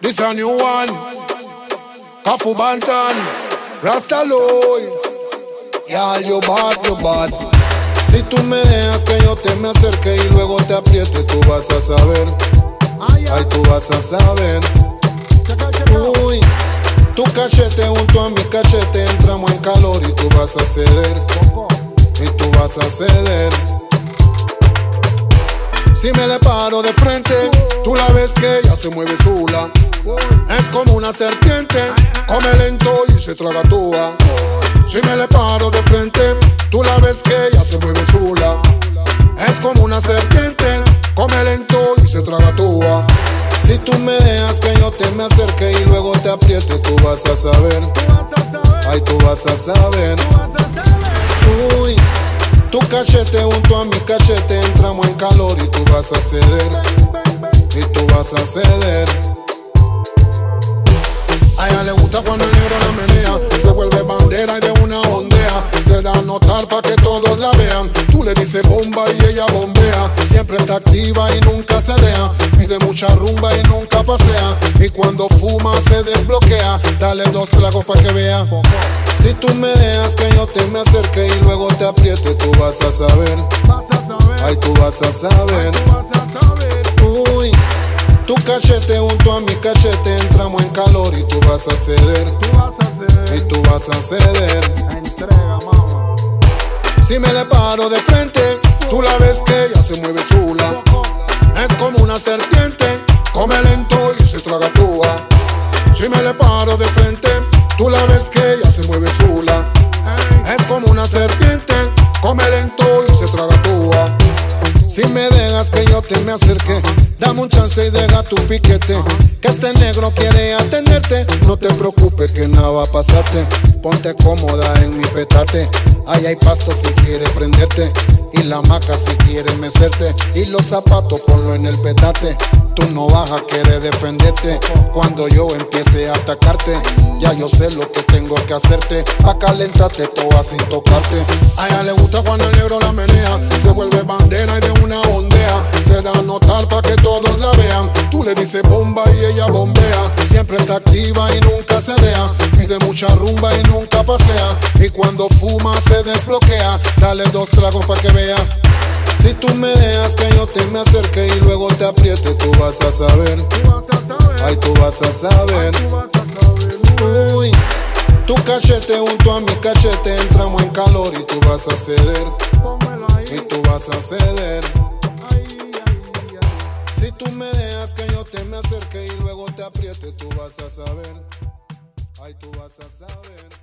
This a new one. Kafu Bantan. Rasta Loy. Ya, you bad, you bad. Si tú me dejas que yo te me acerque y luego te apriete, tú vas a saber. Ay, tú vas a saber. Uy, tu cachete junto a mi cachete entramos en calor y tú vas a ceder. Y tú vas a ceder. Si me le paro de frente, tú la ves que ella se mueve sola. Es como una serpiente, come lento y se traga toda. Si me le paro de frente, tú la ves que ella se mueve sola. Es como una serpiente, come lento y se traga toda. Si tú me dejas que yo te me acerque y luego te apriete, tú vas a saber. Ay, tú vas a saber. Cachete junto a mi cachete entramos en calor y tú vas a ceder. Y tú vas a ceder. A ella le gusta cuando el negro la menea. Se Dices bomba y ella bombea. Siempre está activa y nunca se deja. Pide mucha rumba y nunca pasea. Y cuando fuma se desbloquea. Dale dos tragos para que vea. Si tú me dejas que yo te me acerque y luego te apriete, tú vas a saber. Ay, tú vas a saber. Uy, tu cachete junto a mi cachete entramos en calor y tú vas a ceder. Y tú vas a ceder. Si me le paro de frente, Tú la ves que ella se mueve sola. Es como una serpiente, come lento y se traga toda. Si me le paro de frente, tú la ves que ella se mueve sola. Es como una serpiente, come lento y se traga toda. si me dejas que yo te me acerque, dame un chance y deja tu piquete. Que este negro quiere atenderte. No te preocupes que nada va a pasarte. Ponte cómoda en mi petate. Ahí hay pasto si quiere prenderte. Y la maca si quiere mecerte. Y los zapatos ponlo en el petate. Tú no vas a querer defenderte. Cuando yo empiece a atacarte, ya yo sé lo que tengo que hacerte. Pa' calentarte toda sin tocarte. A ella le gusta cuando el negro la menea. Se vuelve bandera y de una ondea. Se da a notar para que todos la vean. Le dices bomba y ella bombea. Siempre está activa y nunca se deja. Pide mucha rumba y nunca pasea. Y cuando fuma se desbloquea. Dale dos tragos para que vea. Si tú me dejas que yo te me acerque y luego te apriete, tú vas a saber. Ay, tú vas a saber. Uy, tu cachete junto a mi cachete entramos en calor y tú vas a ceder. Y tú vas a ceder. Yo te me acerque y luego te apriete, tú vas a saber. Ay, tú vas a saber.